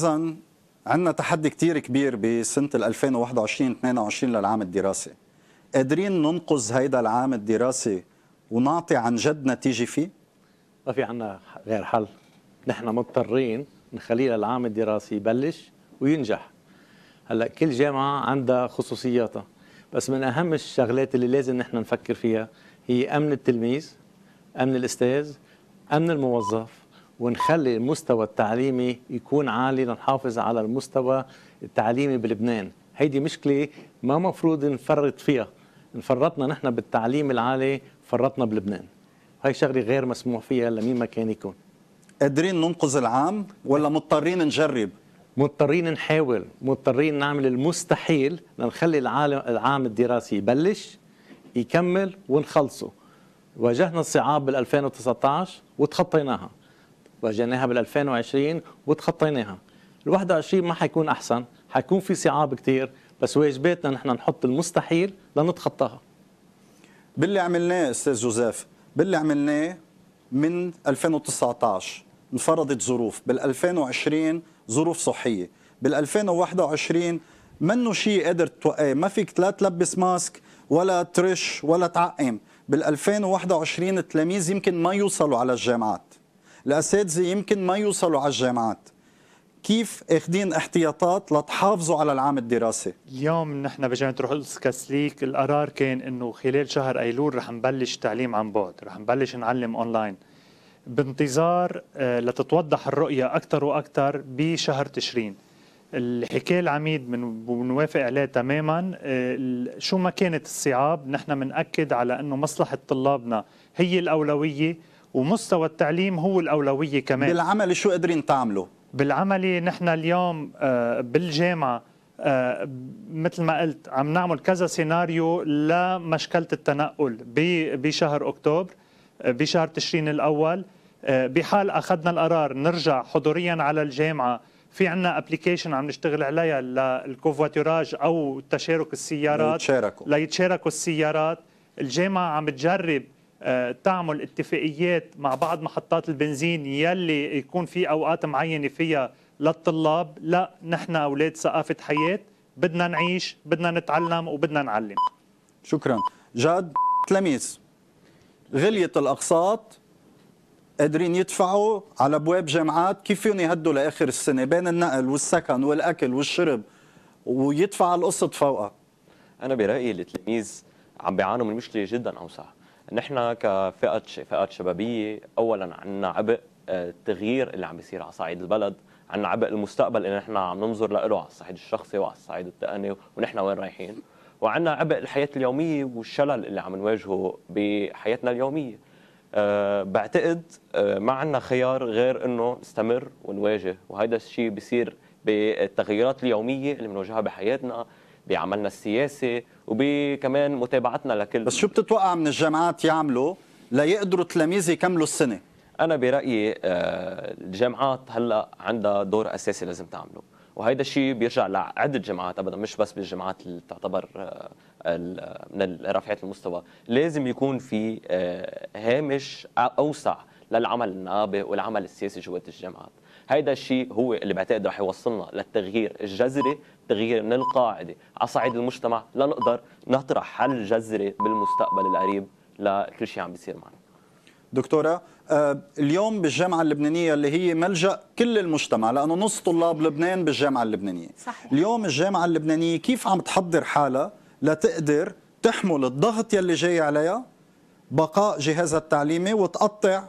اذا عندنا تحدي كتير كبير بسنة 2021 22 للعام الدراسي. قادرين ننقذ هيدا العام الدراسي ونعطي عن جد نتيجة فيه؟ ما في عنا غير حل. نحن مضطرين نخليه للعام الدراسي يبلش وينجح. هلأ كل جامعة عندها خصوصياتها. بس من أهم الشغلات اللي لازم نحن نفكر فيها هي أمن التلميذ أمن الأستاذ أمن الموظف. ونخلي المستوى التعليمي يكون عالي لنحافظ على المستوى التعليمي بلبنان. هيدي مشكلة ما مفروض نفرط فيها. انفرطنا نحن بالتعليم العالي فرطنا بلبنان. هاي شغلة غير مسموح فيها لمين ما كان يكون. قادرين ننقذ العام ولا مضطرين نجرب؟ مضطرين نحاول مضطرين نعمل المستحيل لنخلي العالم العام الدراسي يبلش يكمل ونخلصه. واجهنا الصعاب بال 2019 وتخطيناها. واجهناها بال 2020 وتخطيناها. ال 21 ما حيكون أحسن حيكون في صعاب كثير بس واجباتنا نحن نحط المستحيل لنتخطاها. باللي عملناه أستاذ جوزيف باللي عملناه من 2019 انفرضت ظروف. بال 2020 ظروف صحية. بال 2021 منه شيء قادر توقعه ما فيك لا تلبس ماسك ولا ترش ولا تعقم. بال 2021 التلاميذ يمكن ما يوصلوا على الجامعات. الأساتذة يمكن ما يوصلوا على الجامعات. كيف اخذين احتياطات لتحافظوا على العام الدراسي؟ اليوم نحن بجامعة القدس كاسليك القرار كان إنه خلال شهر أيلول رح نبلش تعليم عن بعد رح نبلش نعلم أونلاين. بانتظار آه، لتتوضح الرؤية أكثر وأكثر بشهر تشرين. الحكاية العميد بنوافق عليه تماما. آه، شو ما كانت الصعاب نحن بنأكد على إنه مصلحة طلابنا هي الأولوية. ومستوى التعليم هو الأولوية كمان. بالعمل شو قادرين تعملوا؟ بالعملي نحن اليوم آه، بالجامعة آه، مثل ما قلت عم نعمل كذا سيناريو لمشكلة التنقل. بشهر أكتوبر آه، بشهر تشرين الأول بحال أخذنا القرار نرجع حضوريا على الجامعة. في عنا ابلكيشن عم نشتغل عليها للكوفواتوراج أو تشارك السيارات. ليتشاركوا. ليتشاركوا السيارات. الجامعة عم تجرب تعمل اتفاقيات مع بعض محطات البنزين يلي يكون في أوقات معينة فيها للطلاب. لا نحن أولاد ثقافة حياة بدنا نعيش بدنا نتعلم وبدنا نعلم. شكرا. جاد تلاميذ غليت الأقساط قادرين يدفعوا على أبواب جامعات كيف فيهم يهدوا لآخر السنة بين النقل والسكن والأكل والشرب ويدفع القسط فوقها؟ أنا برأيي التلاميذ عم بيعانوا من مشكلة جدا أوسع. نحن كفئة فئات شبابية اولا عندنا عبء آه، التغيير اللي عم بيصير على صعيد البلد عندنا عبء المستقبل اللي نحن عم ننظر له على الصعيد الشخصي وعلى الصعيد التقني ونحن وين رايحين؟ وعندنا عبء الحياة اليومية والشلل اللي عم نواجهه بحياتنا اليومية. أه بعتقد أه ما عندنا خيار غير إنه نستمر ونواجه وهذا الشيء بيصير بالتغيرات اليومية اللي بنواجهها بحياتنا. بعملنا السياسي وبكمان متابعتنا لكل بس شو بتتوقع من الجامعات يعملوا ليقدروا التلاميذ يكملوا السنة؟ أنا برأيي آه، الجامعات هلأ عندها دور أساسي لازم تعمله. وهذا الشيء بيرجع لعدة جامعات ابدا مش بس بالجامعات اللي تعتبر آه، من رفعات المستوى لازم يكون في آه، هامش أوسع للعمل النابه والعمل السياسي جوات الجامعات هيدا الشيء هو اللي بعتقد رح يوصلنا للتغيير الجذري تغيير من القاعدة على صعيد المجتمع لنقدر نطرح حل جذري بالمستقبل القريب لكل شيء عم بيصير معنا. دكتورة آه، اليوم بالجامعة اللبنانية اللي هي ملجأ كل المجتمع لأنه نص طلاب لبنان بالجامعة اللبنانية. صحيح. اليوم الجامعة اللبنانية كيف عم تحضر حالها لتقدر تحمل الضغط يلي جاي عليها بقاء جهازها التعليمي وتقطع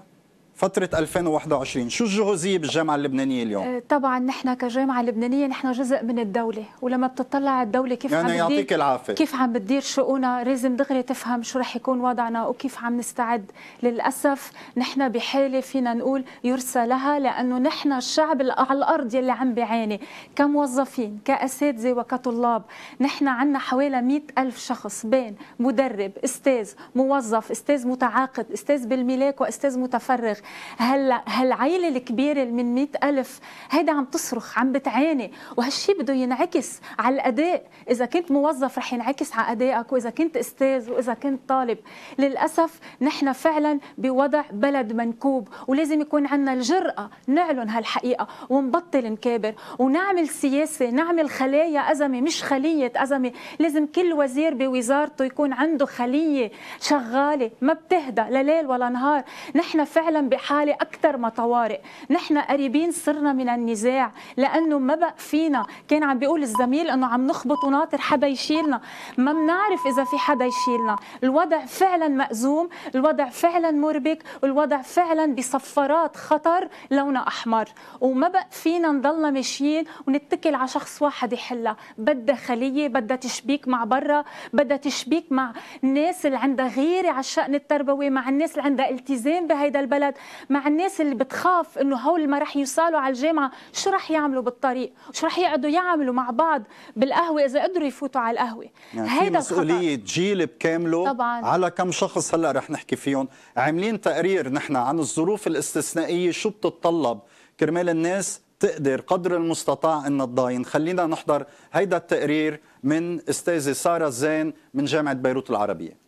فترة 2021 شو الجهوزية بالجامعة اللبنانية اليوم؟ آه، طبعا نحن كجامعة لبنانية نحن جزء من الدولة ولما بتطلع الدولة كيف يعني عم يعطيك العافية. كيف عم بتدير شؤونها؟ لازم دغري تفهم شو رح يكون وضعنا وكيف عم نستعد. للأسف نحن بحالة فينا نقول يرسى لها لأنه نحن الشعب على الأرض يلي عم بيعاني كموظفين كأساتذة وكطلاب. نحن عنا حوالي مئة ألف شخص بين مدرب أستاذ موظف أستاذ متعاقد أستاذ بالملاك وأستاذ متفرغ. هلا هالعيلة الكبيرة من مئة ألف هيدا عم تصرخ عم بتعاني وهالشي بده ينعكس على الأداء. إذا كنت موظف رح ينعكس على أدائك وإذا كنت أستاذ وإذا كنت طالب. للأسف نحن فعلا بوضع بلد منكوب ولازم يكون عندنا الجرأة نعلن هالحقيقة ونبطل نكابر ونعمل سياسة نعمل خلايا أزمة مش خلية أزمة. لازم كل وزير بوزارته يكون عنده خلية شغالة ما بتهدى لا ليل ولا نهار. نحن فعلا بحالة أكثر ما طوارئ. نحن قريبين صرنا من النزاع لأنه ما بقى فينا. كان عم بيقول الزميل أنه عم نخبط وناطر حدا يشيلنا. ما بنعرف إذا في حدا يشيلنا. الوضع فعلا مأزوم الوضع فعلا مربك والوضع فعلا بصفارات خطر لونها أحمر. وما بقى فينا نضلنا ماشيين ونتكل على شخص واحد يحلها. بدها خلية بدها تشبيك مع برا بدها تشبيك مع الناس اللي عندها غيرة على الشأن التربوي مع الناس اللي عندها التزام بهيدا البلد. مع الناس اللي بتخاف إنه هول ما رح يوصلوا على الجامعة شو رح يعملوا بالطريق؟ شو رح يقعدوا يعملوا مع بعض بالقهوة إذا قدروا يفوتوا على القهوة؟ يعني في مسؤولية جيل بكامله طبعاً. على كم شخص هلأ رح نحكي فيهم. عاملين تقرير نحن عن الظروف الاستثنائية شو بتتطلب؟ كرمال الناس تقدر قدر المستطاع إن تضاين. خلينا نحضر هيدا التقرير من أستاذة سارة زين من جامعة بيروت العربية.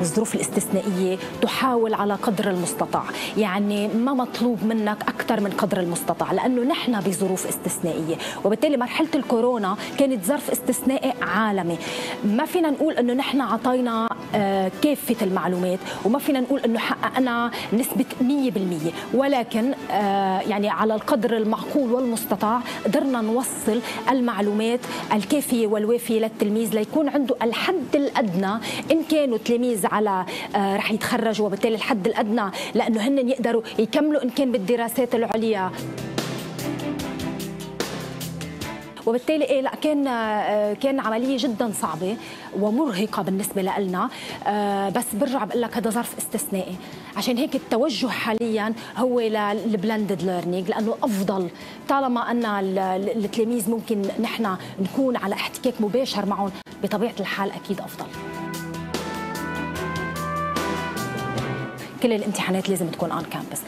الظروف الاستثنائية تحاول على قدر المستطاع. يعني ما مطلوب منك أكثر من قدر المستطاع لأنه نحن بظروف استثنائية. وبالتالي مرحلة الكورونا كانت ظرف استثنائي عالمي. ما فينا نقول أنه نحن عطينا آه، كافة المعلومات وما فينا نقول أنه حققنا نسبة 100% ولكن آه، يعني على القدر المعقول والمستطاع قدرنا نوصل المعلومات الكافية والوافية للتلميذ ليكون عنده الحد الأدنى إن كانوا تلاميذ على آه، رح يتخرجوا وبالتالي الحد الأدنى لأنه هن يقدروا يكملوا إن كان بالدراسات العليا. وبالتالي إيه لا كان آه، كان عملية جدا صعبة ومرهقة بالنسبة لنا آه، بس برجع بقول لك هذا ظرف استثنائي. عشان هيك التوجه حاليا هو لل blended learning لأنه أفضل طالما أن التلاميذ ممكن نحن نكون على احتكاك مباشر معهم. بطبيعة الحال أكيد أفضل. كل الامتحانات لازم تكون on campus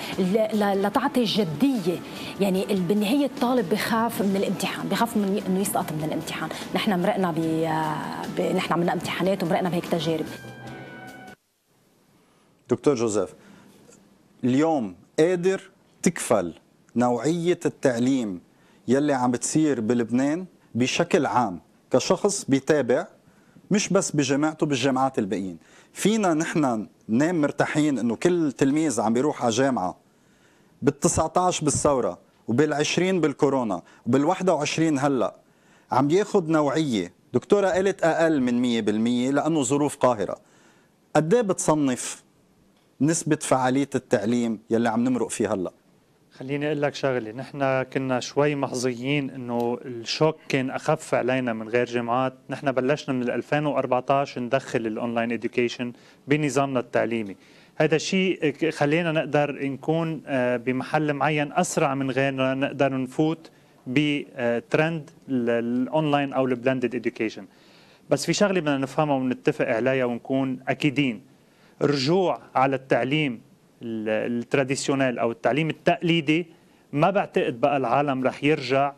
لتعطي الجديه يعني بالنهاية الطالب بخاف من الامتحان بخاف من إنه يسقط من الامتحان. نحن مرقنا ب... ب... نحن عملنا امتحانات ومرقنا بهيك تجارب. دكتور جوزيف اليوم قادر تكفل نوعية التعليم يلي عم بتصير بلبنان بشكل عام كشخص بيتابع مش بس بجامعته بالجامعات الباقيين. فينا نحن ننام مرتاحين انه كل تلميذ عم بيروح على جامعة بال 19 بالثورة وبال 20 بالكورونا وبال 21 هلأ عم ياخذ نوعية. دكتورة قالت أقل من 100% لأنه ظروف قاهرة. قد إيه بتصنف نسبة فعالية التعليم يلي عم نمرق فيه هلأ؟ خليني أقول لك شغلة. نحن كنا شوي محظوظين إنه ال shock كان أخف علينا من غير جامعات. نحن بلشنا من 2014 ندخل ال online education بنظامنا التعليمي. هذا الشيء خلينا نقدر نكون آه، بمحل معين أسرع من غيرنا نقدر نفوت ب trend ال online أو ال blended education بس في شغلة بدنا نفهمها ونتفق عليها ونكون أكيدين. رجوع على التعليم ال traditional أو التعليم التقليدي. ما بعتقد بقى العالم رح يرجع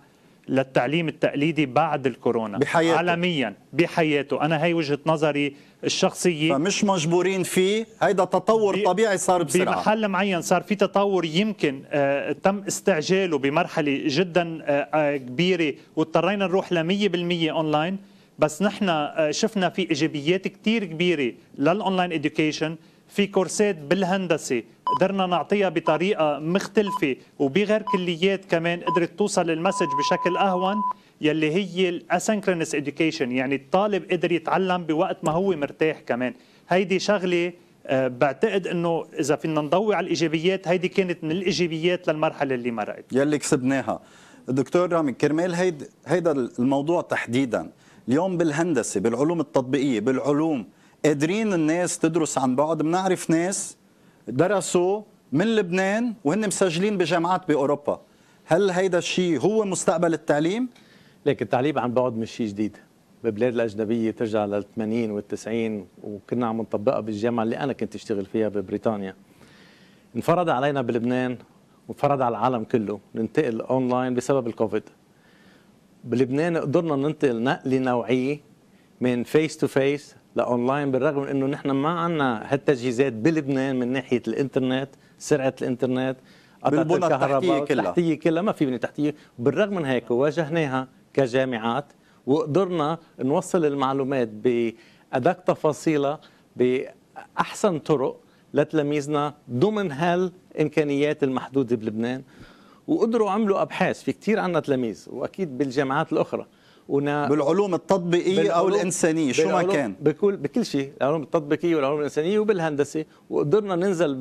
للتعليم التقليدي بعد الكورونا. بحياته. عالميا بحياته. أنا هي وجهة نظري الشخصية. فمش مجبورين فيه. هيدا تطور بي طبيعي صار بسرعة. بمحل معين صار في تطور يمكن آه تم استعجاله بمرحلة جدا آه آه كبيرة واضطرينا نروح ل 100% اونلاين بس نحن آه شفنا في إيجابيات كثير كبيرة لل online education في كورسات بالهندسة. قدرنا نعطيها بطريقة مختلفة وبغير كليات كمان قدرت توصل ال message بشكل أهون يلي هي الاسynchronous education يعني الطالب قدر يتعلم بوقت ما هو مرتاح كمان. هيدي شغلة آه، بعتقد إنه إذا فينا نضوي على الإيجابيات هيدي كانت من الإيجابيات للمرحلة اللي مرقت. يلي كسبناها. دكتور رامي كرمال هيد هيدا الموضوع تحديدا. اليوم بالهندسة بالعلوم التطبيقية بالعلوم قادرين الناس تدرس عن بعد بنعرف ناس درسوا من لبنان وهن مسجلين بجامعات بأوروبا. هل هيدا الشيء هو مستقبل التعليم؟ ليك التعليم عن بعد مش شيء جديد. بالبلاد الأجنبية ترجع لل 80 وال 90 وكنا عم نطبقها بالجامعة اللي أنا كنت أشتغل فيها ببريطانيا. انفرض علينا بلبنان وفرض على العالم كله ننتقل اونلاين بسبب الكوفيد. بلبنان قدرنا ننتقل نقله نوعية من face to face ل online بالرغم من إنه نحن ما عندنا هالتجهيزات بلبنان من ناحية الإنترنت سرعة الإنترنت بالبنى الكهرباء كلها. التحتية كلها ما في بنية تحتية. بالرغم من هيك واجهناها كجامعات وقدرنا نوصل المعلومات بأدق تفاصيلها بأحسن طرق لتلاميذنا ضمن هالإمكانيات المحدودة بلبنان. وقدروا عملوا أبحاث في كتير عنا تلاميذ وأكيد بالجامعات الأخرى. ونا بالعلوم التطبيقية أو بالعلوم- الإنسانية شو ما كان. بكل بكل شيء العلوم التطبيقية والعلوم الإنسانية وبالهندسة وقدرنا ننزل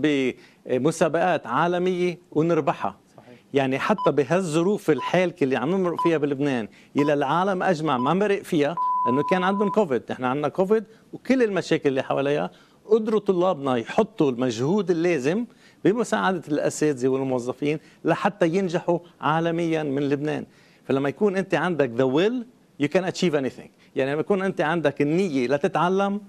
بمسابقات عالمية ونربحها. صحيح. يعني حتى بهالظروف الحالكه اللي عم نمرق فيها بلبنان يلي العالم أجمع ما مرق فيها لأنه كان عندهم كوفيد نحن عندنا كوفيد وكل المشاكل اللي حواليها. قدروا طلابنا يحطوا المجهود اللازم بمساعدة الأساتذة والموظفين لحتى ينجحوا عالميا من لبنان. فلما يكون أنت عندك the will you can achieve anything يعني لما يكون أنت عندك النية لتتعلم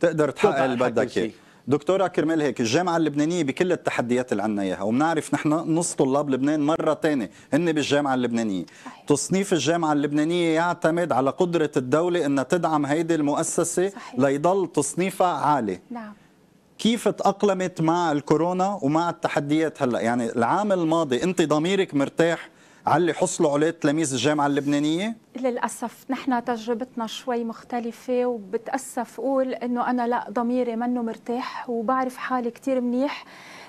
تقدر تحقق اللي تحقق بدك. إياه. دكتورة كرمال هيك الجامعة اللبنانية بكل التحديات اللي عنا إياها وبنعرف نحن نص طلاب لبنان مرة تانية هن بالجامعة اللبنانية. صحيح. تصنيف الجامعة اللبنانية يعتمد على قدرة الدولة أنها تدعم هيدي المؤسسة صحيح. ليضل تصنيفها عالي. نعم. كيف تأقلمت مع الكورونا ومع التحديات هلأ؟ يعني العام الماضي أنت ضميرك مرتاح؟ اللي حصلوا عليه تلاميذ الجامعة اللبنانية؟ للأسف نحن تجربتنا شوي مختلفة وبتأسف أقول إنه أنا لا ضميري منه مرتاح وبعرف حالي كتير منيح.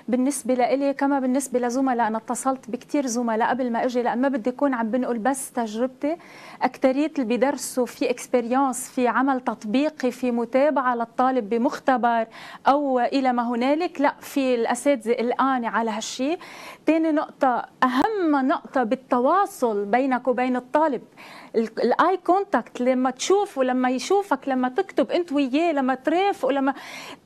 بالنسبة لإلي كما بالنسبة لزملاء أنا اتصلت بكتير زملاء قبل ما أجي لأن ما بدي أكون عم بنقل بس تجربتي. أكترية اللي بيدرسوا في اكسبيريونس في عمل تطبيقي في متابعة للطالب بمختبر أو إلى ما هنالك لا في الأساتذة الآن على هالشيء تاني نقطة أهم نقطة بالتواصل بينك وبين الطالب ال eye contact لما تشوف ولما يشوفك لما تكتب أنت وياه لما ترافق ولما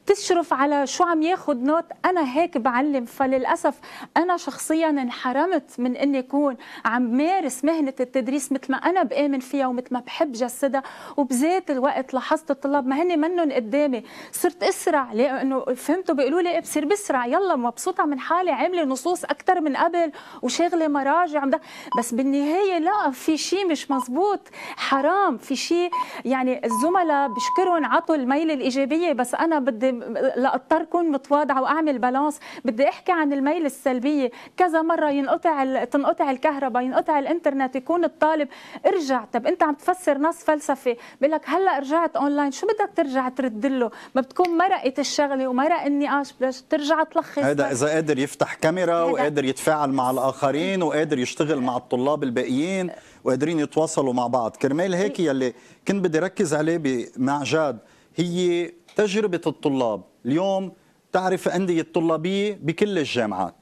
تشرف على شو عم ياخذ note أنا هيك بعلم فللأسف أنا شخصيا انحرمت من إني أكون عم مارس مهنة التدريس مثل ما أنا بآمن فيها ومثل ما بحب جسدها وبذات الوقت لاحظت الطلاب ما هن منهم قدامي. صرت أسرع لأنه فهمتوا بيقولوا لي إيه؟ بصير بسرع يلا مبسوطة من حالي عاملة نصوص أكثر من قبل وشاغلة مراجع ده بس بالنهاية لا في شيء مش مزبوط. حرام. في شيء يعني الزملاء بشكرهم عطوا الميل الإيجابية بس أنا بدي لا أضطر كون متواضعة وأعمل balance بدي أحكي عن الميل السلبية. كذا مرة ينقطع تنقطع الكهرباء ينقطع الإنترنت يكون الطالب ارجع. طب أنت عم تفسر نص فلسفي بقول لك هلأ رجعت أونلاين. شو بدك ترجع ترد له؟ ما بتكون مرقت الشغلة ومرق النقاش بدك ترجع تلخص هذا. إذا قادر يفتح كاميرا وقادر يتفاعل مع الآخرين وقادر يشتغل مع الطلاب الباقيين وقادرين يتواصلوا مع بعض. كرمال هيك يلي كنت بدي ركز عليه مع جاد هي تجربة الطلاب. اليوم تعرف أندية طلابيه بكل الجامعات.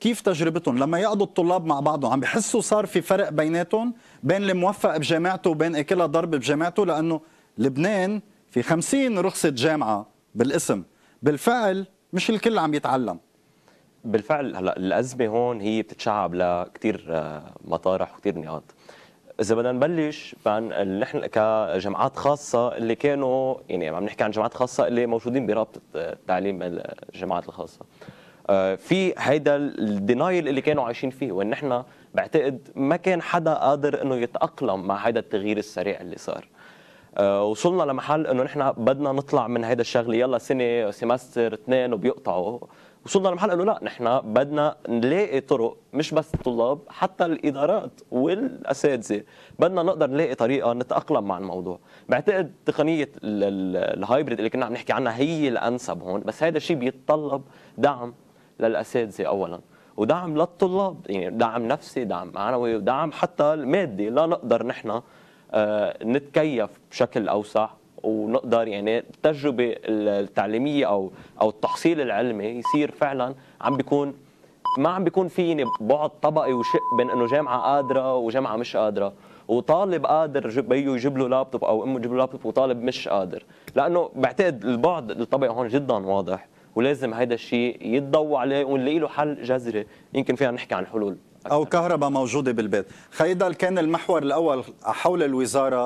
كيف تجربتهم؟ لما يقعدوا الطلاب مع بعضهم عم بحسوا صار في فرق بيناتهم بين الموفق بجامعته وبين أكلها ضرب بجامعته لأنه لبنان في 50 رخصة جامعة بالاسم. بالفعل مش الكل عم يتعلم. بالفعل هلأ الأزمة هون هي بتتشعب لكثير مطارح وكثير نقاط. إذا بدنا نبلش بأن نحن كجامعات خاصة اللي كانوا يعني عم نحكي عن جامعات خاصة اللي موجودين برابطة تعليم الجامعات الخاصة. آه، في هيدا الدينايل اللي كانوا عايشين فيه وإن نحن بعتقد ما كان حدا قادر إنه يتأقلم مع هيدا التغيير السريع اللي صار. آه، وصلنا لمحل إنه نحن بدنا نطلع من هيدا الشغلة. يلا سنه semester اثنين وبيقطعوا. وصلنا لمحل إنه لا نحن بدنا نلاقي طرق مش بس الطلاب حتى الإدارات والأساتذة بدنا نقدر نلاقي طريقة نتأقلم مع الموضوع. بعتقد تقنية ال- ال- ال hybrid اللي كنا عم نحكي عنها هي الأنسب هون بس هذا الشيء بيتطلب دعم للأساتذة اولا ودعم للطلاب يعني دعم نفسي دعم معنوي ودعم حتى المادي. لا نقدر نحن آه، نتكيف بشكل أوسع ونقدر يعني التجربة التعليمية أو أو التحصيل العلمي يصير فعلا عم بيكون ما عم بيكون في يعني بعد طبقي وشق بين إنه جامعة قادرة وجامعة مش قادرة وطالب قادر بيه يجيب له لابتوب أو أمه تجيب له لابتوب وطالب مش قادر. لأنه بعتقد البعد الطبقي هون جدا واضح ولازم هذا الشيء يتضوى عليه ونلاقي له حل جذري. يمكن فينا نحكي عن حلول. أو كهرباء موجودة بالبيت. خيدا كان المحور الأول حول الوزارة